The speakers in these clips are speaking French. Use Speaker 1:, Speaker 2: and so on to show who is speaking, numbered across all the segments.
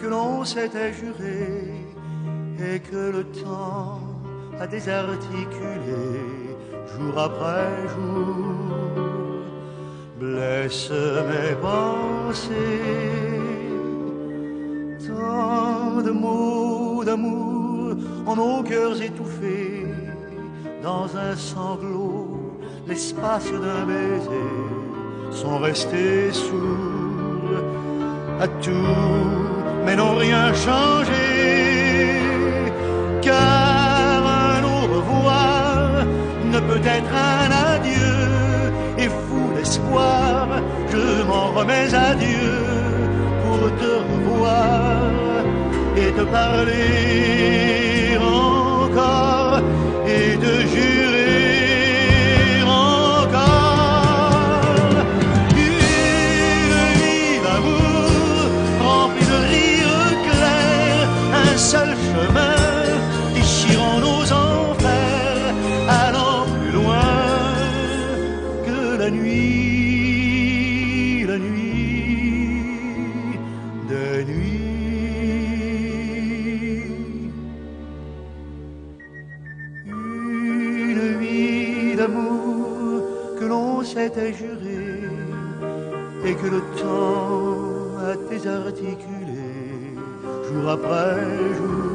Speaker 1: que l'on s'était juré et que le temps a désarticulé jour après jour blesse mes pensées. Tant de mots d'amour en nos cœurs étouffés dans un sanglot, l'espace d'un baiser sont restés sourds à tout, mais n'ont rien changé. Car un au revoir ne peut être un adieu, et fou d'espoir, je m'en remets à Dieu pour te revoir et te parler s'était juré et que le temps a désarticulé jour après jour.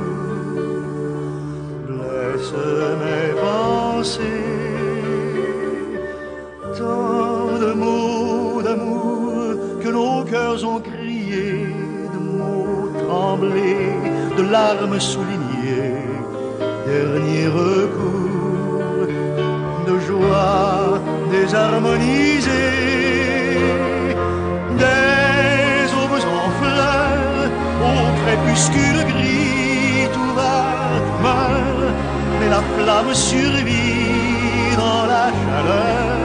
Speaker 1: Blesse mes pensées, tant de mots d'amour que nos cœurs ont crié, de mots tremblés, de larmes soulignées, dernier recours de joie désharmonisée, des aubes en fleurs, au crépuscule gris, tout va, meurt, mais la flamme survit dans la chaleur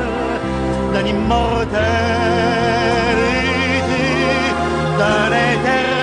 Speaker 1: d'un immortel été, d'un éternel